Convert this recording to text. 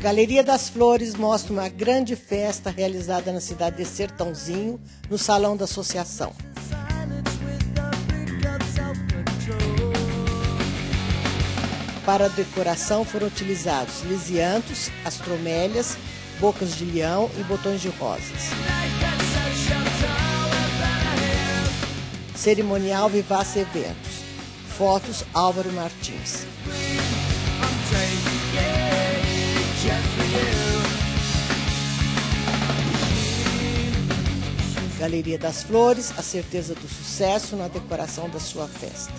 Galeria das Flores mostra uma grande festa realizada na cidade de Sertãozinho, no Salão da Associação. Para a decoração foram utilizados lisiantos, astromélias, bocas de leão e botões de rosas. Cerimonial Vivace Eventos. Fotos Álvaro Martins. Galeria das Flores, a certeza do sucesso na decoração da sua festa.